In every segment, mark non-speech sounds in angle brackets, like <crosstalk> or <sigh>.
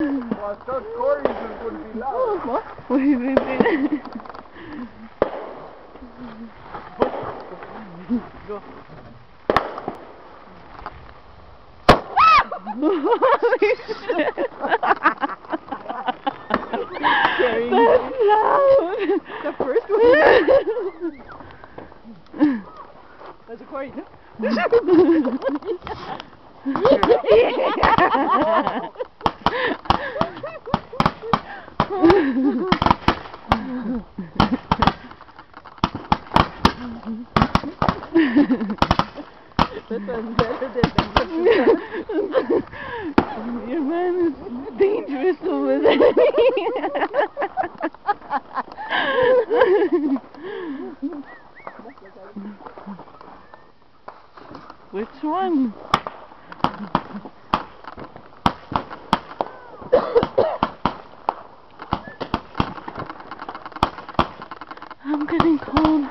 I thought Korey's to be loud. Wait, wait, wait. Go. Holy shit. That's loud. The first one. That's a Corey. This one's better than Your man is dangerous over there. Which one? I'm getting cold.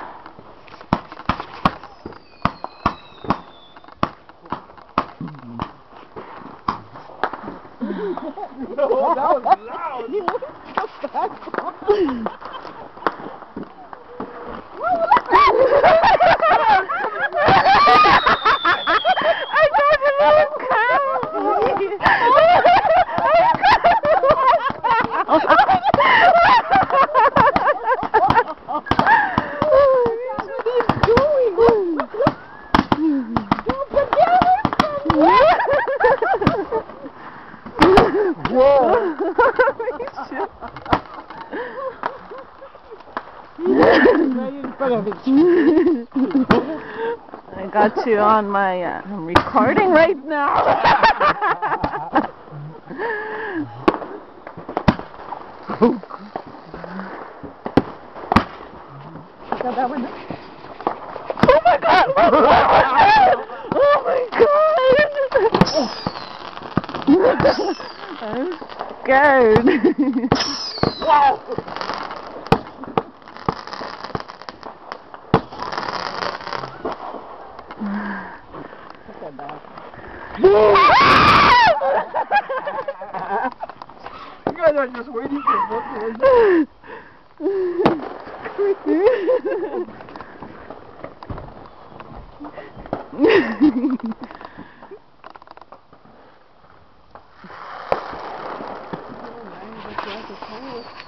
<laughs> No, that was loud. <laughs> Whoa. right in front of it. I got you on my, uh, I'm recording right now. Got that one? oh my god! Oh my god! <laughs> <laughs> I'm scared. Wow. You guys are just waiting for both of us. 그렇 게.